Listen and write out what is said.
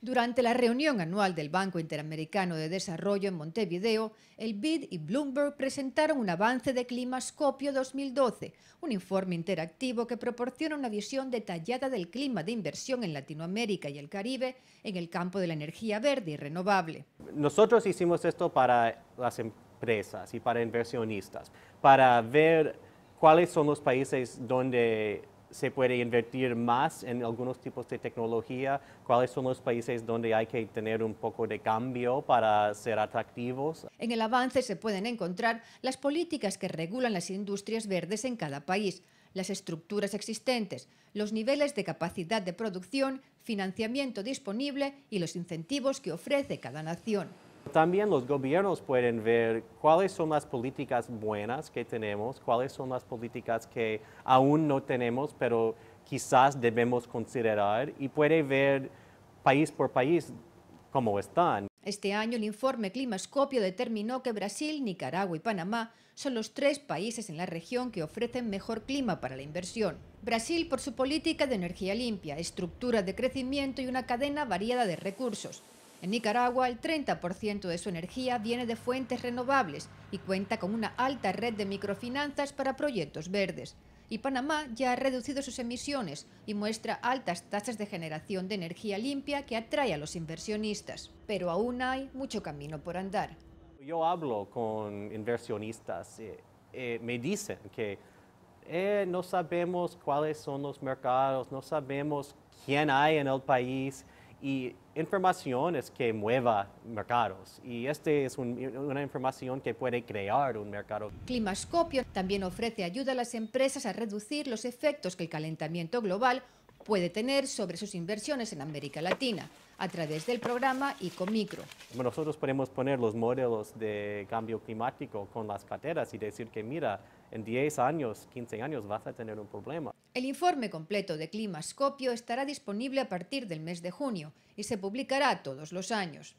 Durante la reunión anual del Banco Interamericano de Desarrollo en Montevideo, el BID y Bloomberg presentaron un avance de Climascopio 2012, un informe interactivo que proporciona una visión detallada del clima de inversión en Latinoamérica y el Caribe en el campo de la energía verde y renovable. Nosotros hicimos esto para las empresas y para inversionistas, para ver cuáles son los países donde se puede invertir más en algunos tipos de tecnología, cuáles son los países donde hay que tener un poco de cambio para ser atractivos. En el avance se pueden encontrar las políticas que regulan las industrias verdes en cada país, las estructuras existentes, los niveles de capacidad de producción, financiamiento disponible y los incentivos que ofrece cada nación. También los gobiernos pueden ver cuáles son las políticas buenas que tenemos, cuáles son las políticas que aún no tenemos, pero quizás debemos considerar y puede ver país por país cómo están. Este año el informe Climascopio determinó que Brasil, Nicaragua y Panamá son los tres países en la región que ofrecen mejor clima para la inversión. Brasil por su política de energía limpia, estructura de crecimiento y una cadena variada de recursos. En Nicaragua, el 30% de su energía viene de fuentes renovables y cuenta con una alta red de microfinanzas para proyectos verdes. Y Panamá ya ha reducido sus emisiones y muestra altas tasas de generación de energía limpia que atrae a los inversionistas. Pero aún hay mucho camino por andar. Yo hablo con inversionistas, eh, eh, me dicen que eh, no sabemos cuáles son los mercados, no sabemos quién hay en el país, y información es que mueva mercados y esta es una información que puede crear un mercado. Climascopio también ofrece ayuda a las empresas a reducir los efectos que el calentamiento global puede tener sobre sus inversiones en América Latina a través del programa ICOMICRO. Nosotros podemos poner los modelos de cambio climático con las carteras y decir que mira, en 10 años, 15 años vas a tener un problema. El informe completo de Climascopio estará disponible a partir del mes de junio y se publicará todos los años.